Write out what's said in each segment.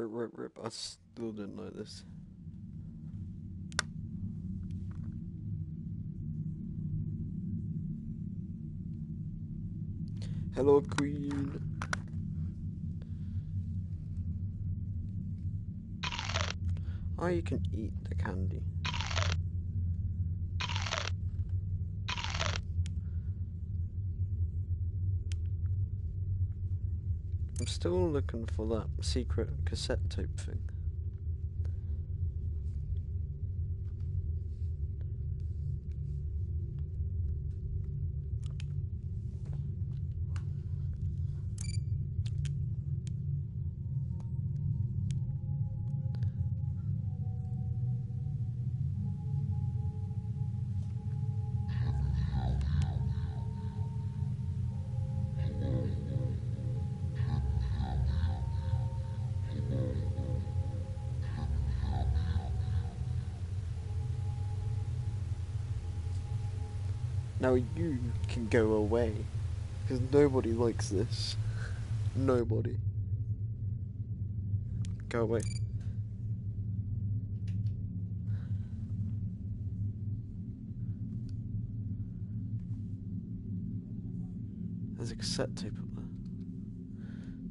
Rip, rip, rip. I still didn't know this. Hello, Queen. Oh, you can eat the candy. I'm still looking for that secret cassette tape thing. Now you can go away. Because nobody likes this. Nobody. Go away. There's a cassette tape up there.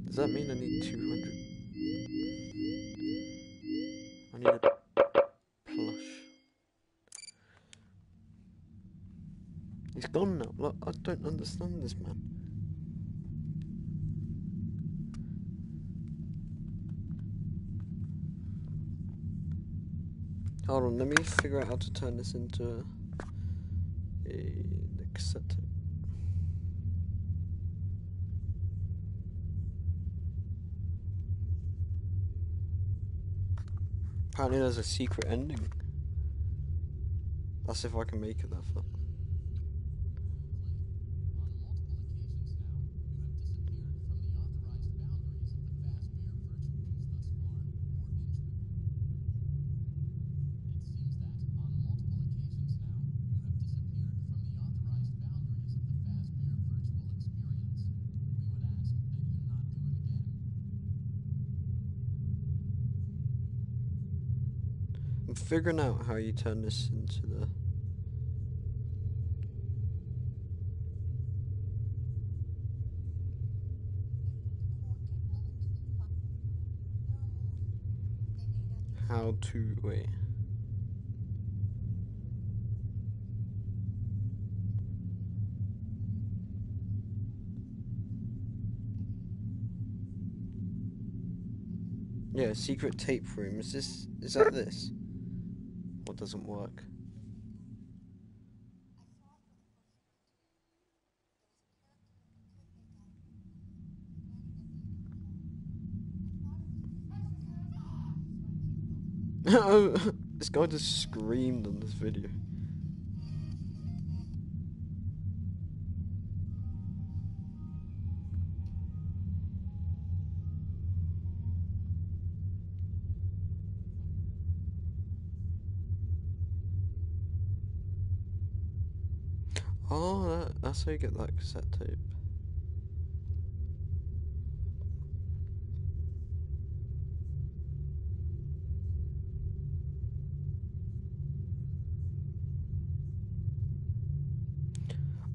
Does that mean I need 200? I need gone now. Look, I don't understand this man. Hold on, let me figure out how to turn this into a, cassette. Apparently there's a secret ending. That's if I can make it that far. I'm figuring out how you turn this into the. How to wait. Yeah, secret tape room. Is this? Is that this? What doesn't work? this guy just screamed on this video. Oh, that, that's how you get that cassette tape.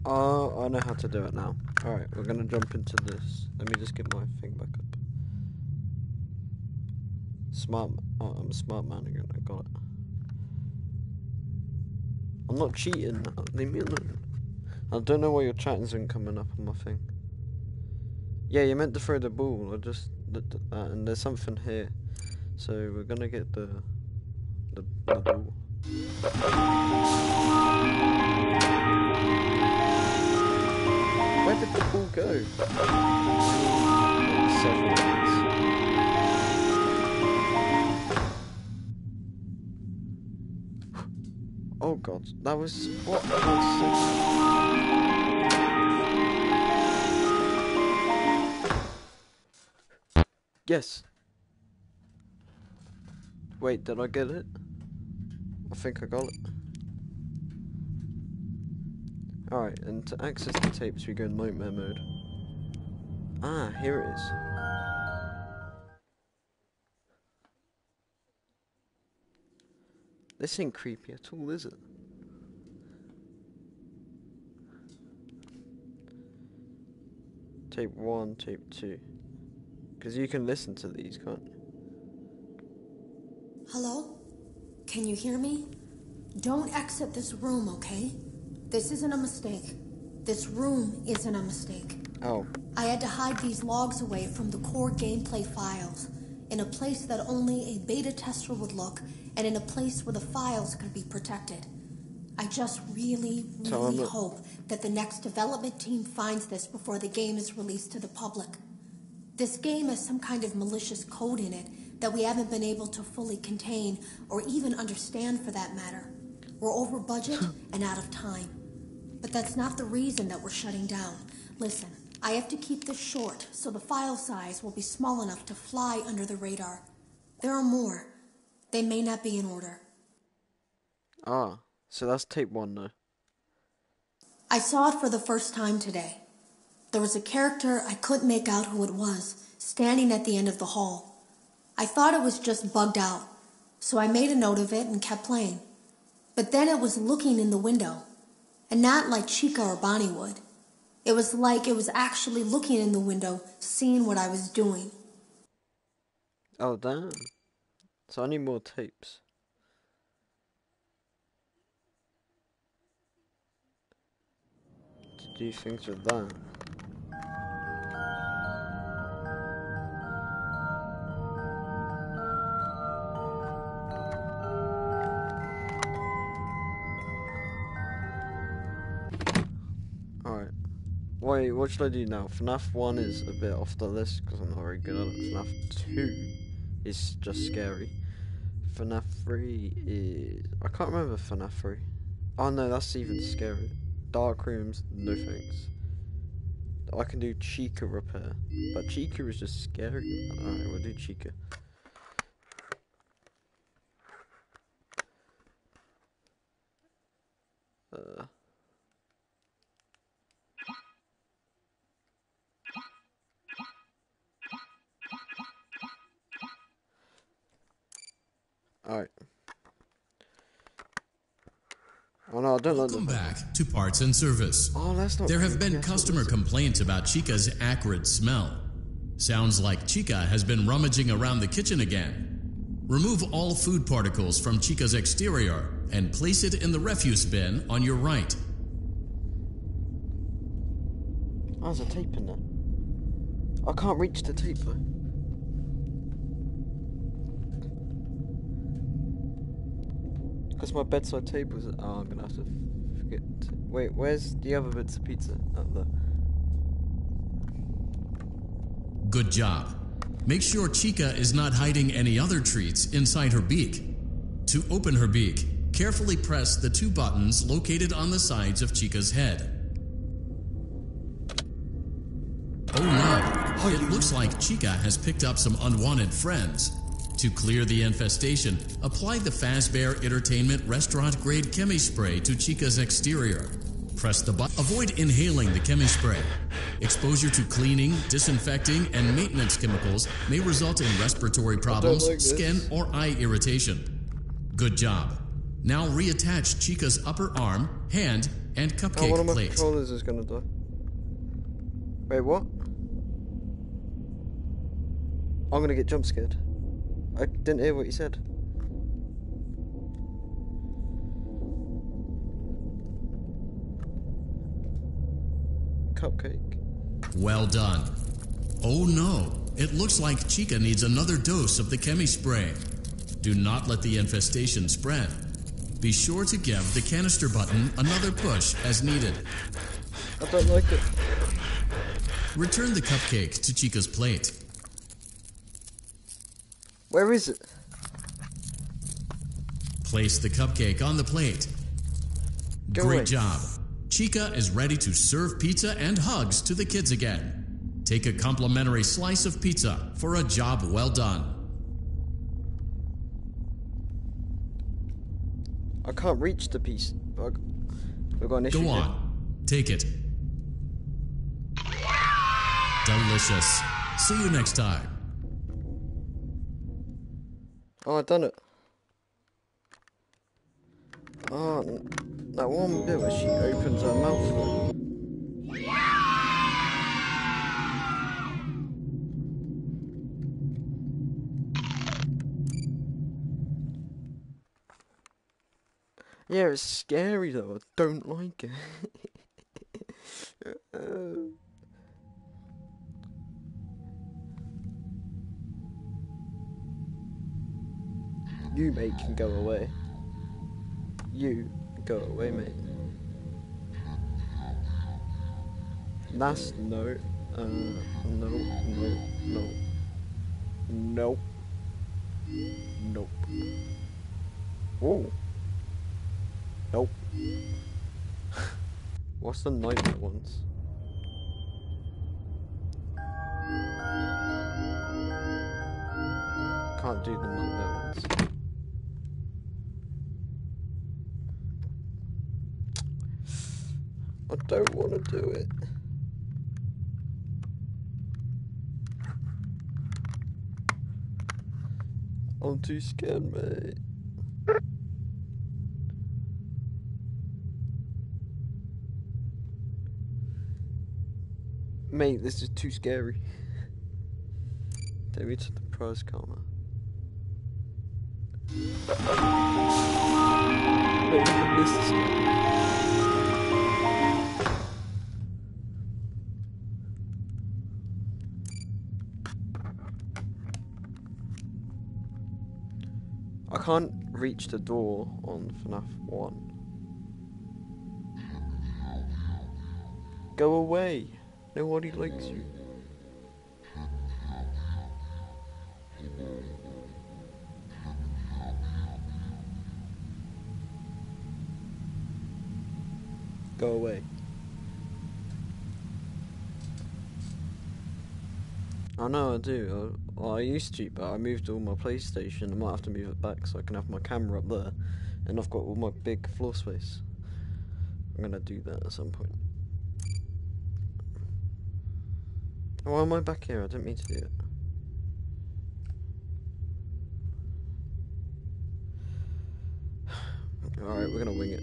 Oh, I know how to do it now. Alright, we're gonna jump into this. Let me just get my thing back up. Smart. Oh, I'm a smart man again. I got it. I'm not cheating. Leave me alone. I don't know why your chat isn't coming up on my thing. Yeah, you meant to throw the ball. I just looked at that, uh, and there's something here. So we're gonna get the the, the ball. Where did the ball go? Oh god, that was what was Yes. Wait, did I get it? I think I got it. Alright, and to access the tapes we go in nightmare mode. Ah, here it is. This ain't creepy at all, is it? Tape 1, tape 2. Because you can listen to these, can't you? Hello? Can you hear me? Don't exit this room, okay? This isn't a mistake. This room isn't a mistake. Oh, I had to hide these logs away from the core gameplay files in a place that only a beta tester would look and in a place where the files could be protected. I just really, really hope that the next development team finds this before the game is released to the public. This game has some kind of malicious code in it that we haven't been able to fully contain or even understand for that matter. We're over budget and out of time. But that's not the reason that we're shutting down. Listen, I have to keep this short so the file size will be small enough to fly under the radar. There are more. They may not be in order. ah. So that's tape one though. I saw it for the first time today. There was a character I couldn't make out who it was, standing at the end of the hall. I thought it was just bugged out, so I made a note of it and kept playing. But then it was looking in the window, and not like Chica or Bonnie would. It was like it was actually looking in the window, seeing what I was doing. Oh damn. So I need more tapes. To do things with that. Wait, what should I do now? FNAF 1 is a bit off the list because I'm not very good at it. FNAF 2 is just scary. FNAF 3 is. I can't remember FNAF 3. Oh no, that's even scary. Dark rooms, no thanks. I can do Chica repair, but Chica is just scary. Alright, we'll do Chica. Uh. Alright. Oh no, I don't Welcome back to Parts and Service. Oh, that's not. There have been customer complaints about Chica's acrid smell. Sounds like Chica has been rummaging around the kitchen again. Remove all food particles from Chica's exterior and place it in the refuse bin on your right. Oh, there's a tape in there. I can't reach the tape though. Because my bedside table's. Oh, I'm gonna have to forget. To... Wait, where's the other bits of pizza? Up there. Good job. Make sure Chica is not hiding any other treats inside her beak. To open her beak, carefully press the two buttons located on the sides of Chica's head. Oh no! It looks like Chica has picked up some unwanted friends. To clear the infestation, apply the Fazbear Entertainment restaurant grade chemi spray to Chica's exterior. Press the button. Avoid inhaling the chemi spray. Exposure to cleaning, disinfecting, and maintenance chemicals may result in respiratory problems, like skin, or eye irritation. Good job. Now reattach Chica's upper arm, hand, and oh, cupcake Oh, one of my plate. controllers is gonna die. Wait, what? I'm gonna get jump scared. I didn't hear what you said. Cupcake. Well done. Oh no, it looks like Chica needs another dose of the chemi spray. Do not let the infestation spread. Be sure to give the canister button another push as needed. I don't like it. Return the cupcake to Chica's plate. Where is it? Place the cupcake on the plate. Go Great away. job. Chica is ready to serve pizza and hugs to the kids again. Take a complimentary slice of pizza for a job well done. I can't reach the piece. We've got an issue Go here. on. Take it. Delicious. See you next time. Oh, I done it. Oh, that one bit where she opens her mouth. Yeah, it's scary though. I don't like it. Uh, you, mate, can go away. You go away, mate. That's no. Uh, no, no, no. Nope. Nope. Oh. Nope. What's the nightmare ones? Can't do the nightmare ones. I don't want to do it. I'm too scared, mate. Mate, this is too scary. Me to the prize counter. Mate, this is can't reach the door on FNAF 1. Go away! Nobody likes you. Go away. I know I do. I, well, I used to, but I moved all my PlayStation. I might have to move it back so I can have my camera up there, and I've got all my big floor space. I'm gonna do that at some point. Why am I back here? I didn't mean to do it. Alright, we're gonna wing it.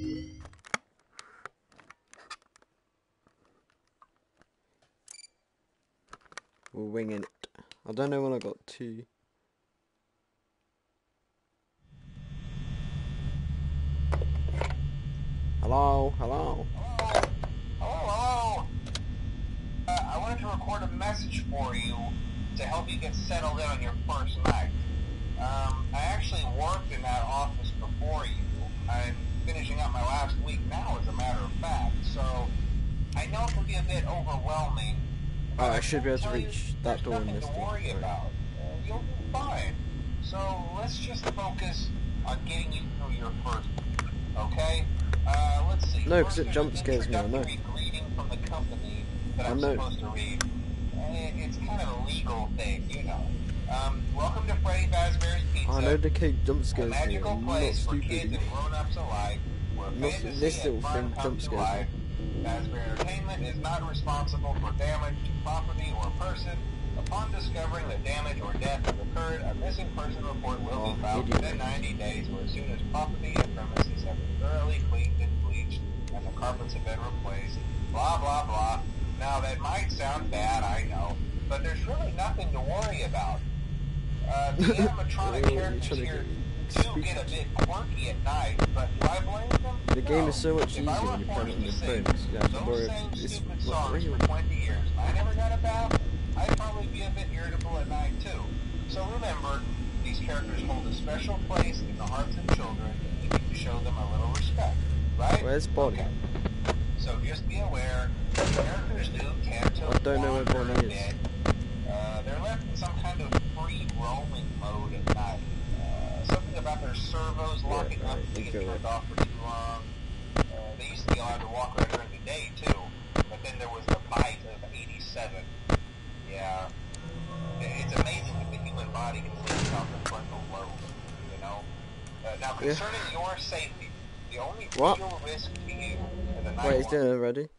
We're winging it. I don't know when I got two. Hello, hello. Hello, hello. Uh, I wanted to record a message for you to help you get settled in on your first night. Um, I actually worked in that office before you. I'm finishing up my last week now, as a matter of fact. So I know it can be a bit overwhelming. Alright, I should be able to reach that door in this to door. worry Right. about. You'll be fine. So let's just focus on getting you through your first okay? Uh, let's see. No, 'cause First, it jump scares me, I know. greeting from the company that I I'm know. supposed to read. It's kind of a legal thing, you know. Um, welcome to Freddy Fazbear's Pizza. I know the cake jump scares me. I'm not place for kids stupid. and grown-ups alike, where Not this little thing jump scares me. Fazbear Entertainment is not responsible for damage to property or person. Upon discovering that damage or death has occurred, a missing person report will Oh, be filed within 90 days or as soon as property and premises have been thoroughly cleaned and bleached and the carpets have been replaced. Blah, blah, blah. Now, that might sound bad, I know, but there's really nothing to worry about. Uh, the animatronic Oh, characters here do get a bit quirky at night, but do I blame them? The game No. is so much easier when you play it forced on your to phone, sing 'cause you have to those worry same it's stupid songs for 20 years, I never got a bath, I'd probably be a bit irritable at night too. So remember, these characters hold a special place in the hearts of children, and to show them a little respect, right? Where's Bonnie? Okay. So just be aware, characters do tend to I don't know where Bonnie is. Uh, they're left in some kind of free roaming mode at night. Uh, something about their servos locking up right, if they get turned off for too long. Uh, they used to be allowed to walk around during the day too, but then there was the bite of 87. Yeah. It's amazing that the human body can live off the frontal lobe, you know? Uh, now, Yeah. concerning your safety, the only What? real risk to you Wait, is watchman dinner ready?